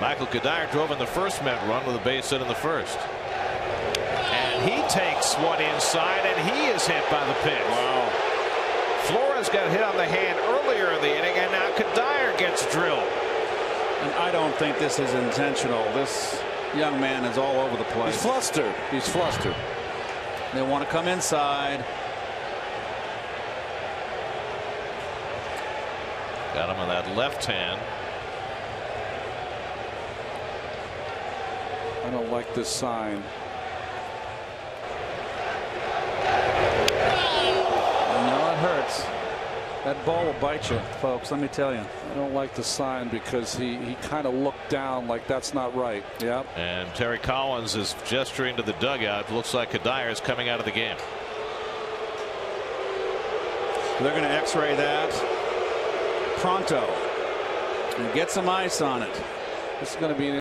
Michael Cuddyer drove in the first Met run with a base hit in the first. And he takes one inside and he is hit by the pitch. Wow. Flores got hit on the hand earlier in the inning and now Cuddyer gets drilled. And I don't think this is intentional. This young man is all over the place. He's flustered. He's flustered. They want to come inside. Got him on that left hand. I don't like this sign. I know it hurts. That ball will bite you, folks. Let me tell you. I don't like the sign because he, he kind of looked down like that's not right. Yep. And Terry Collins is gesturing to the dugout. Looks like Cuddyer is coming out of the game. They're going to x-ray that pronto and get some ice on it. This is going to be an